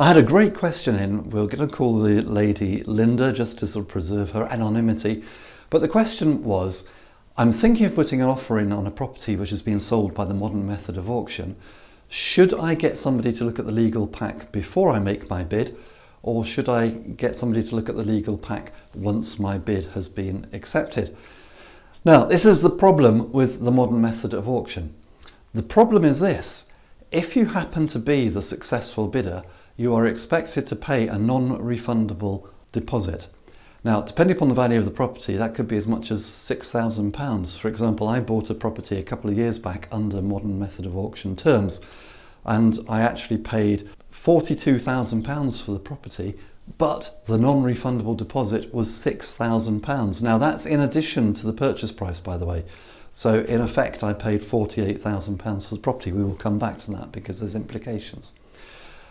I had a great question in. We're going to call the lady Linda just to sort of preserve her anonymity. But the question was I'm thinking of putting an offer in on a property which has been sold by the modern method of auction. Should I get somebody to look at the legal pack before I make my bid? Or should I get somebody to look at the legal pack once my bid has been accepted? Now, this is the problem with the modern method of auction. The problem is this if you happen to be the successful bidder, you are expected to pay a non refundable deposit. Now, depending upon the value of the property, that could be as much as £6,000. For example, I bought a property a couple of years back under modern method of auction terms, and I actually paid £42,000 for the property, but the non-refundable deposit was £6,000. Now that's in addition to the purchase price, by the way. So in effect, I paid £48,000 for the property. We will come back to that because there's implications.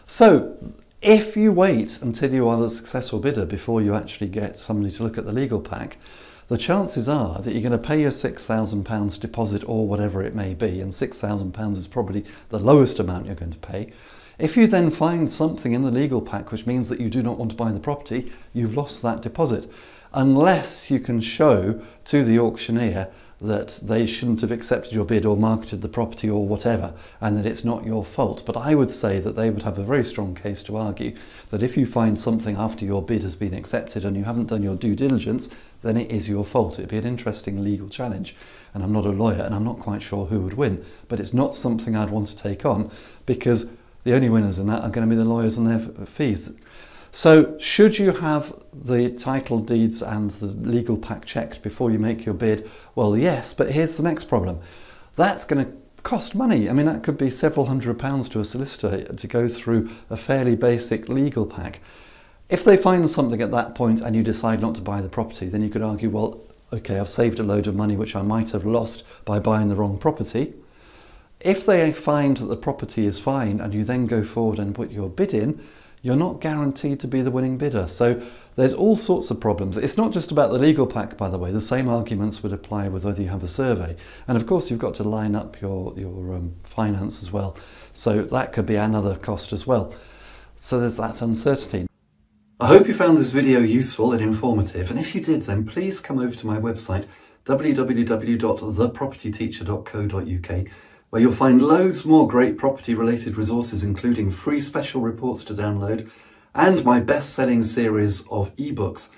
So if you wait until you are the successful bidder before you actually get somebody to look at the legal pack, the chances are that you're going to pay your £6,000 deposit or whatever it may be, and £6,000 is probably the lowest amount you're going to pay. If you then find something in the legal pack which means that you do not want to buy the property, you've lost that deposit. Unless you can show to the auctioneer that they shouldn't have accepted your bid or marketed the property or whatever, and that it's not your fault. But I would say that they would have a very strong case to argue that if you find something after your bid has been accepted and you haven't done your due diligence, then it is your fault. It'd be an interesting legal challenge. And I'm not a lawyer and I'm not quite sure who would win, but it's not something I'd want to take on because the only winners in that are going to be the lawyers and their fees. So, should you have the title deeds and the legal pack checked before you make your bid? Well, yes, but here's the next problem. That's going to cost money. I mean, that could be several hundred pounds to a solicitor to go through a fairly basic legal pack. If they find something at that point and you decide not to buy the property, then you could argue, well, okay, I've saved a load of money which I might have lost by buying the wrong property. If they find that the property is fine and you then go forward and put your bid in, you're not guaranteed to be the winning bidder. So there's all sorts of problems. It's not just about the legal pack, by the way. The same arguments would apply with whether you have a survey. And of course, you've got to line up your, your um, finance as well. So that could be another cost as well. So there's that uncertainty. I hope you found this video useful and informative. And if you did, then please come over to my website, www.thepropertyteacher.co.uk where you'll find loads more great property related resources including free special reports to download and my best-selling series of ebooks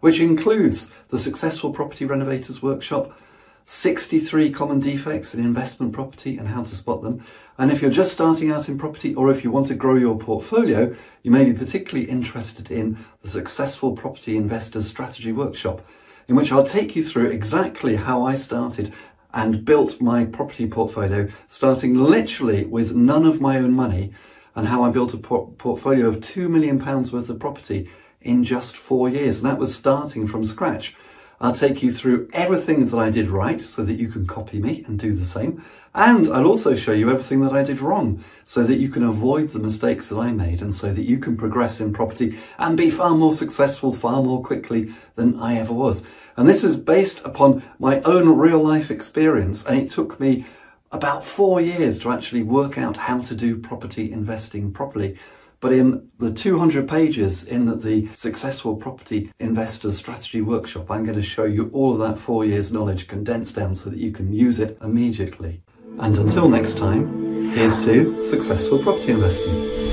which includes the Successful Property Renovators Workshop, 63 common defects in investment property and how to spot them. And if you're just starting out in property or if you want to grow your portfolio, you may be particularly interested in the Successful Property Investors Strategy Workshop, in which I'll take you through exactly how I started and built my property portfolio, starting literally with none of my own money, and how I built a por portfolio of £2 million worth of property in just four years. And that was starting from scratch. I'll take you through everything that I did right so that you can copy me and do the same. And I'll also show you everything that I did wrong so that you can avoid the mistakes that I made and so that you can progress in property and be far more successful far more quickly than I ever was. And this is based upon my own real life experience. And it took me about four years to actually work out how to do property investing properly. But in the 200 pages in the Successful Property Investors Strategy Workshop, I'm going to show you all of that four years knowledge condensed down so that you can use it immediately. And until next time, here's to successful property investing.